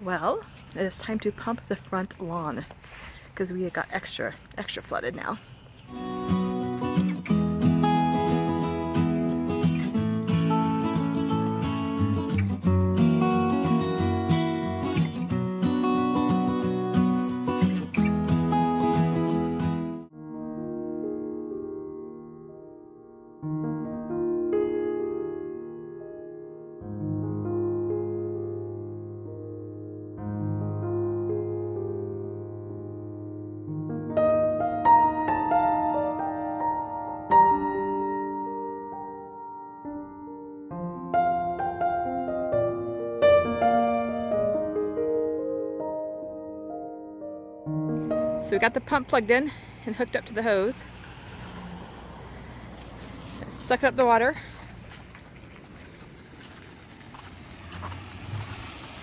Well, it is time to pump the front lawn because we got extra, extra flooded now. So we got the pump plugged in and hooked up to the hose. Suck up the water.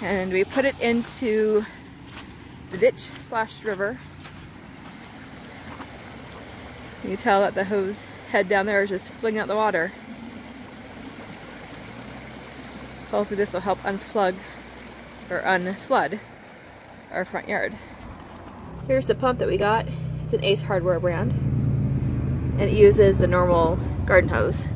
And we put it into the ditch slash river. You can tell that the hose head down there is just flinging out the water. Hopefully this will help unplug or unflood our front yard. Here's the pump that we got. It's an Ace Hardware brand. And it uses the normal garden hose.